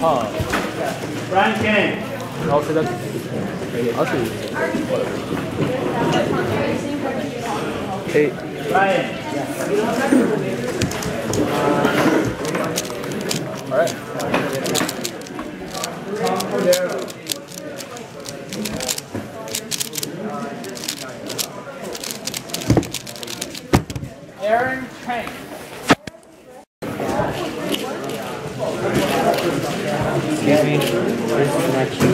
हाँ Frank can और फिर असली ठीक Alright. Aaron Tank. Excuse me. This is my cue.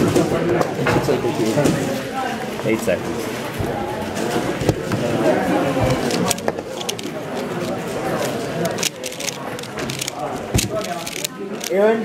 It's like a cue. Eight seconds. Aaron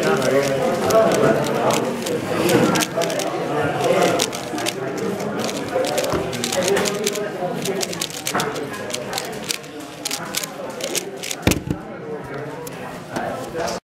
seconds.